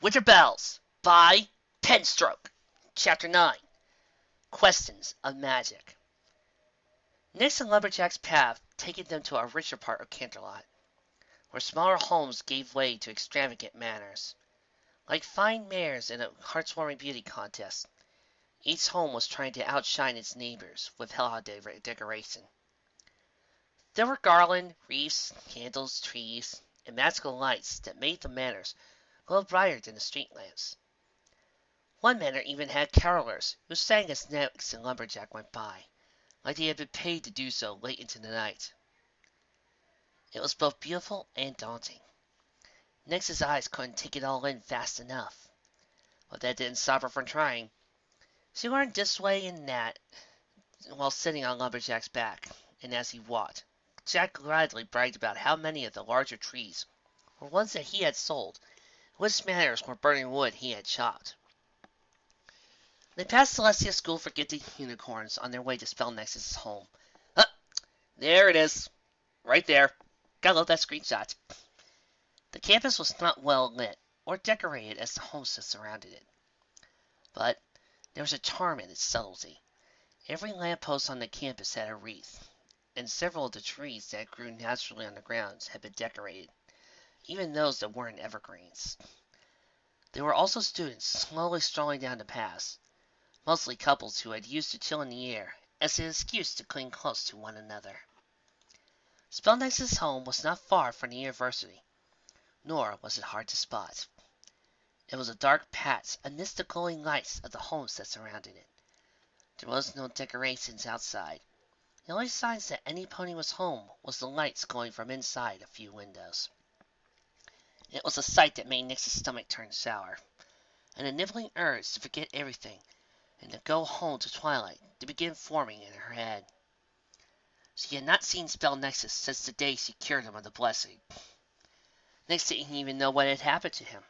Winter Bells by Penstroke. Chapter 9 Questions of Magic. Next in Lumberjack's path, taking them to a richer part of Canterlot, where smaller homes gave way to extravagant manors. Like fine mares in a Hearth's Warming beauty contest, each home was trying to outshine its neighbors with holiday decoration. There were garland, wreaths, candles, trees, and magical lights that made the manors glow brighter than the street lamps. One manor even had carolers who sang as Nyx and Lumberjack went by, like they had been paid to do so late into the night. It was both beautiful and daunting. Nyx's eyes couldn't take it all in fast enough. But that didn't stop her from trying. She learned this way and that while sitting on Lumberjack's back, and as he walked, Jack gladly bragged about how many of the larger trees were ones that he had sold, which manors were burning wood he had chopped. They passed Celestia's School for Gifted Unicorns on their way to Spell Nexus' home. Huh, there it is. Right there. Gotta love that screenshot. The campus was not well lit or decorated as the homes that surrounded it. But there was a charm in its subtlety. Every lamppost on the campus had a wreath, and several of the trees that grew naturally on the grounds had been decorated, even those that weren't evergreens. There were also students slowly strolling down the paths, mostly couples who had used to chill in the air as an excuse to cling close to one another. Spell Nexus' home was not far from the university, nor was it hard to spot. It was a dark patch amidst the glowing lights of the homes that surrounded it. There was no decorations outside. The only signs that any pony was home was the lights glowing from inside a few windows. It was a sight that made Nyx's stomach turn sour, and a nibbling urge to forget everything and to go home to Twilight to begin forming in her head. She had not seen Spell Nexus since the day she cured him of the blessing. Nyx didn't even know what had happened to him.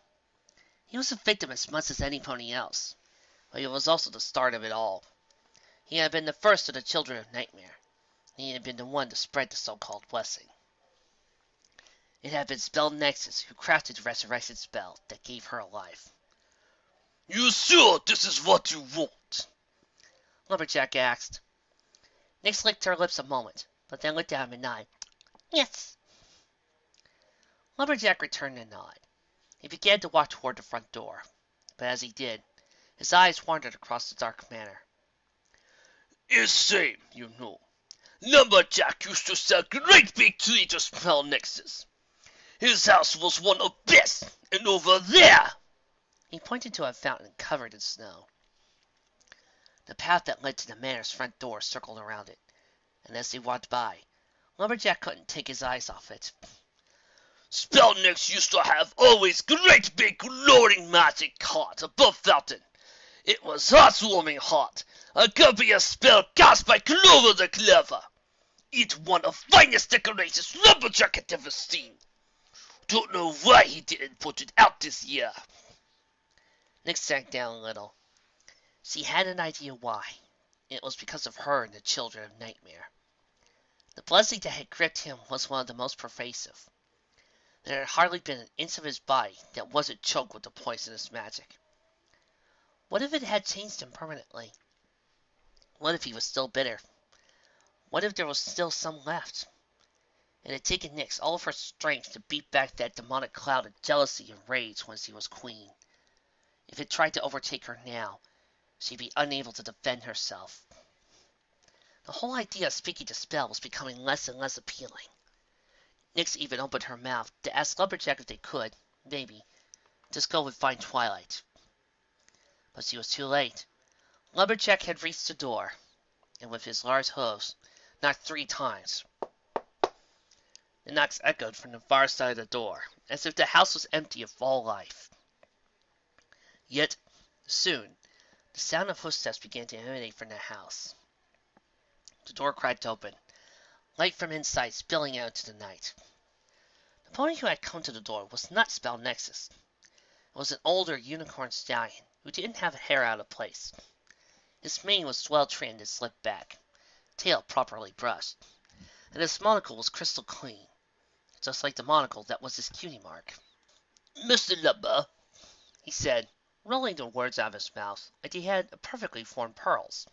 He was a victim as much as any pony else, but he was also the start of it all. He had been the first of the children of Nightmare, and he had been the one to spread the so-called blessing. It had been Spell Nexus who crafted the resurrection spell that gave her life. You sure this is what you want? Lumberjack asked. Nyx licked her lips a moment, but then looked at him and nodded. Yes. Lumberjack returned the nod. He began to walk toward the front door, but as he did, his eyes wandered across the dark manor. It's same, you know. Lumberjack used to sell great big tree to Spell Nexus. His house was one of best, and over there he pointed to a fountain covered in snow. The path that led to the manor's front door circled around it, and as they walked by, Lumberjack couldn't take his eyes off it. Spellnix used to have always great big glowing magic hot above fountain. It was heartwarming hot. A copy of spell cast by Clover the Clever. It one of finest decorations Lumberjack had ever seen. Don't know why he didn't put it out this year. Nick sank down a little. She had an idea why. It was because of her and the children of Nightmare. The blessing that had gripped him was one of the most pervasive. There had hardly been an inch of his body that wasn't choked with the poisonous magic. What if it had changed him permanently? What if he was still bitter? What if there was still some left? It had taken Nyx all of her strength to beat back that demonic cloud of jealousy and rage when she was queen. If it tried to overtake her now, she'd be unable to defend herself. The whole idea of speaking to Spell was becoming less and less appealing. Nyx even opened her mouth to ask Lumberjack if they could, maybe, just go and find Twilight. But she was too late. Lumberjack had reached the door, and with his large hooves knocked three times. The knocks echoed from the far side of the door, as if the house was empty of all life. Yet, soon, the sound of footsteps began to emanate from the house. The door cracked open, light from inside spilling out into the night. The pony who had come to the door was not Spell Nexus. It was an older unicorn stallion who didn't have a hair out of place. His mane was well trimmed and slicked back, tail properly brushed, and his monocle was crystal clean, just like the monocle that was his cutie mark. Mr. Lumber, he said, rolling the words out of his mouth like he had perfectly formed pearls.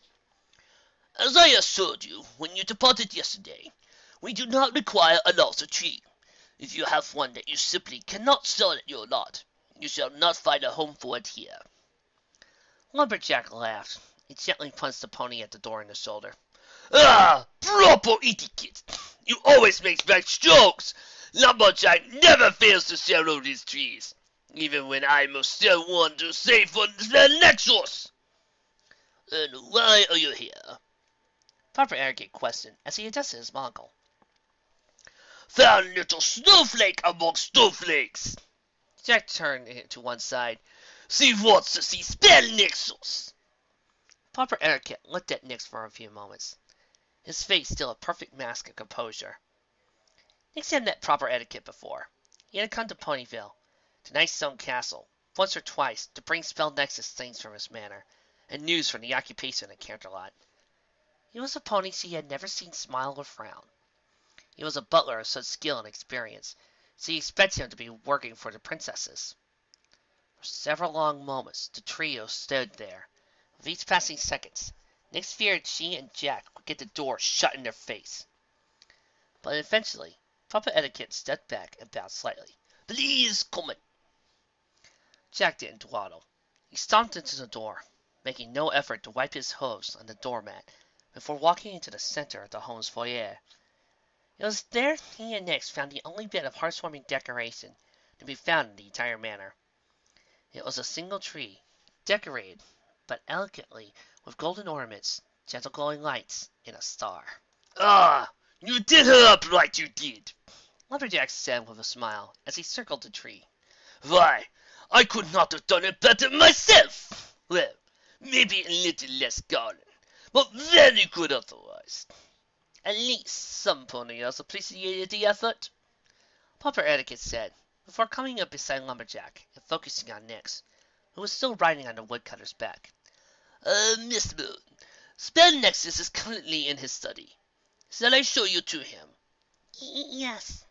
As I assured you when you departed yesterday, we do not require a larger tree. If you have one that you simply cannot sell at your lot, you shall not find a home for it here. Lumberjack laughed. He gently punched the pony at the door in the shoulder. Ah, proper etiquette! You always make bad jokes! Lumberjack never fails to sell out his trees, even when I must sell one to save for the Nexus! And why are you here? Papa Arrogant questioned as he adjusted his monocle. Found little snowflake among snowflakes! Jack turned to one side. She wants to see spell Nexus! Proper Etiquette looked at Nyx for a few moments, his face still a perfect mask of composure. Nyx had met Proper Etiquette before. He had come to Ponyville, to Nice Stone Castle, once or twice to bring Spell Nexus things from his manor, and news from the occupation at Canterlot. He was a pony he had never seen smile or frown. He was a butler of such skill and experience, so he expected him to be working for the princesses. For several long moments the trio stood there, with each passing seconds. Nyx feared she and Jack would get the door shut in their face. But eventually, Proper Etiquette stepped back and bowed slightly. Please come in. Jack didn't dawdle. He stomped into the door, making no effort to wipe his hooves on the doormat before walking into the center of the home's foyer. It was there he and Nyx found the only bit of Hearth's Warming decoration to be found in the entire manor. It was a single tree, decorated but elegantly with golden ornaments, gentle glowing lights, and a star. Ah, you did her up right, you did, Lumberjack said with a smile as he circled the tree. Why, I could not have done it better myself. Well, maybe a little less garland, but very good otherwise. At least some ponies appreciated the effort, Proper Etiquette said, before coming up beside Lumberjack and focusing on Nyx, who was still riding on the woodcutter's back. Uh, Miss Moon, Spell Nexus is currently in his study. Shall I show you to him? Y- yes,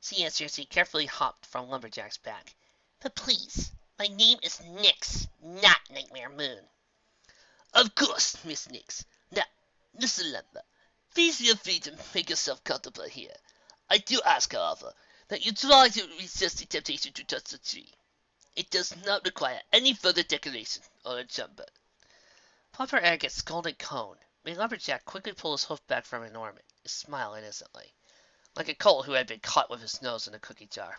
she answered as he carefully hopped from Lumberjack's back. but please, my name is Nyx, not Nightmare Moon. Of course, Miss Nyx. Now, Mr. Lumber, please feel free to make yourself comfortable here. I do ask, however, that you try to resist the temptation to touch the tree. It does not require any further decoration or enchantment. Proper Etiquette's golden cone made Lumberjack quickly pulled his hoof back from an ornament and smile innocently, like a colt who had been caught with his nose in a cookie jar.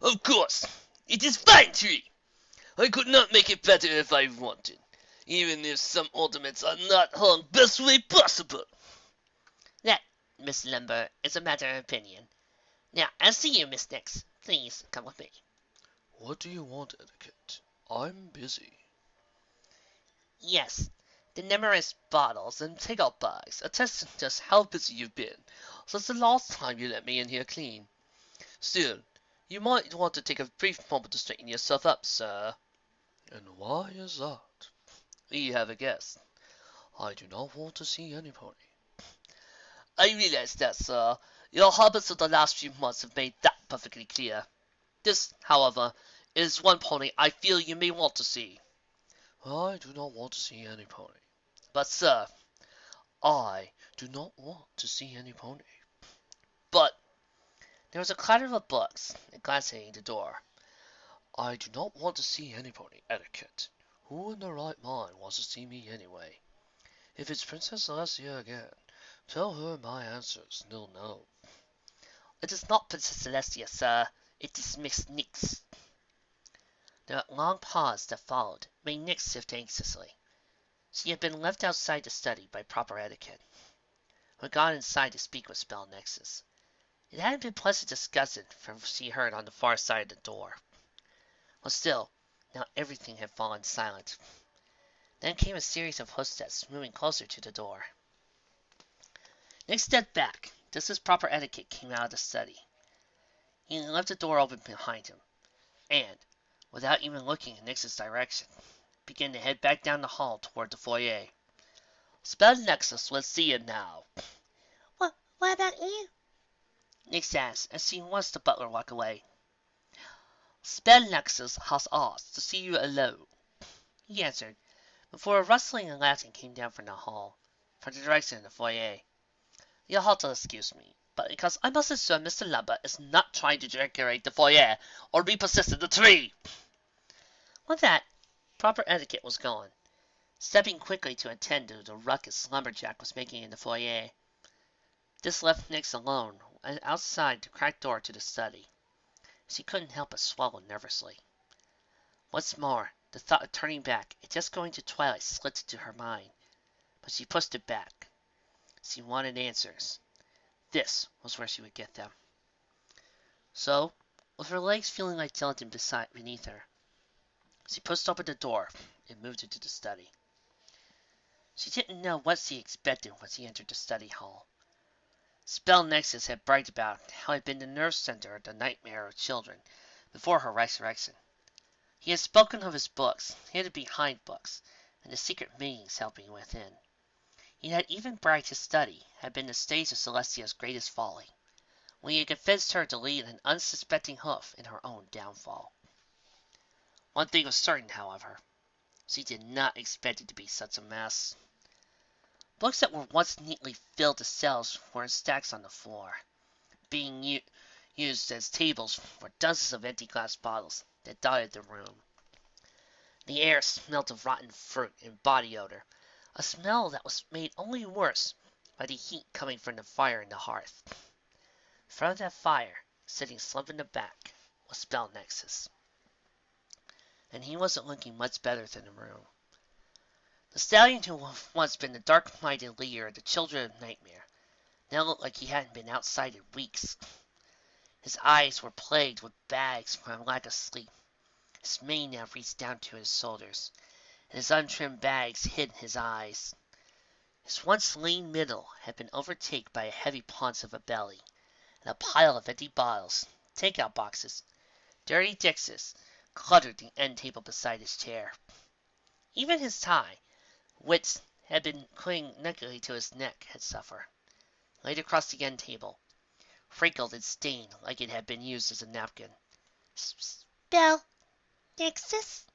Of course, it is fine tree. I could not make it better if I wanted, even if some ornaments are not hung best way possible. That, Miss Lumber, is a matter of opinion. Now, as to you, Miss Nyx, please come with me. What do you want, Etiquette? I'm busy. Yes, the numerous bottles and take-out bags attest to just how busy you've been since the last time you let me in here clean. Still, you might want to take a brief moment to straighten yourself up, sir. And why is that? "You have a guest. I do not want to see anybody." I realize that, sir. Your habits of the last few months have made that perfectly clear. This, however, is one pony I feel you may want to see. I do not want to see any pony. But, sir, I do not want to see any pony. but there was a clatter of books and glass hitting the door. I do not want to see any pony, Etiquette. Who in their right mind wants to see me anyway? If it's Princess Celestia again, tell her my answer is still no. It is not Princess Celestia, sir. It is Miss Nyx. The long pause that followed made Nyx sift anxiously. She had been left outside the study by Proper Etiquette, had gone inside to speak with Spell Nexus. It hadn't been pleasant discussion from what she heard on the far side of the door. But still, now everything had fallen silent. Then came a series of footsteps moving closer to the door. Nick stepped back, just as Proper Etiquette came out of the study. He left the door open behind him, and, without even looking in Nyx's direction, began to head back down the hall toward the foyer. Spell Nexus will see you now, What, what about you? Nyx asked as he watched the butler walk away. Spell Nexus has asked to see you alone, he answered, before a rustling in Latin came down from the hall, from the direction of the foyer. You'll have to excuse me, but because I must ensure Mr. Lumber is not trying to decorate the foyer or repossess the tree. With that, Proper Etiquette was gone. Stepping quickly to attend to the ruckus Lumberjack was making in the foyer. This left Nyx alone and outside the cracked door to the study. She couldn't help but swallow nervously. Once more, the thought of turning back and just going to Twilight slipped into her mind, but she pushed it back. She wanted answers. This was where she would get them. So, with her legs feeling like gelatin beside beneath her, she pushed open the door and moved into the study. She didn't know what she expected when she entered the study hall. Spell Nexus had bragged about how it had been the nerve center of the nightmare of children before her resurrection. He had spoken of his books, hidden behind books, and the secret meanings helping within. He had even bragged his study had been the stage of Celestia's greatest folly, when he had convinced her to lead an unsuspecting hoof in her own downfall. One thing was certain, however. She did not expect it to be such a mess. Books that were once neatly filled to shelves were in stacks on the floor, being used as tables for dozens of empty glass bottles that dotted the room. The air smelt of rotten fruit and body odor, a smell that was made only worse by the heat coming from the fire in the hearth. In front of that fire, sitting slump in the back, was Spell Nexus. And he wasn't looking much better than the room. The stallion who once been the dark-minded leader of the Children of Nightmare now looked like he hadn't been outside in weeks. His eyes were plagued with bags from lack of sleep. His mane now reached down to his shoulders, and his untrimmed bags hid his eyes. His once lean middle had been overtaken by a heavy paunch of a belly, and a pile of empty bottles, take-out boxes, dirty dixes, cluttered the end table beside his chair. Even his tie, which had been clinging neatly to his neck, had suffered. Laid across the end table, wrinkled and stained like it had been used as a napkin. Spell Nexus?